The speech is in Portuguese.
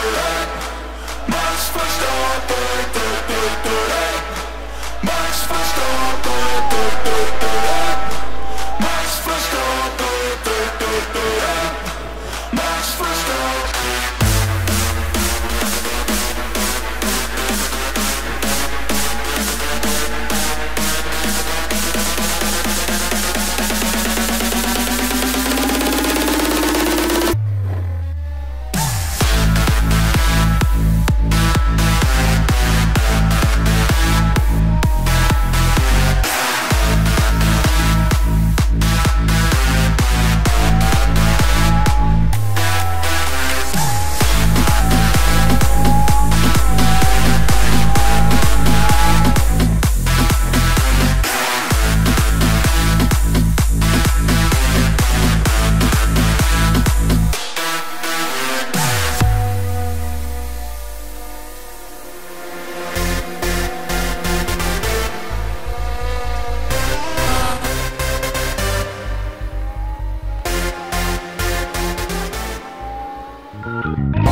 the. Música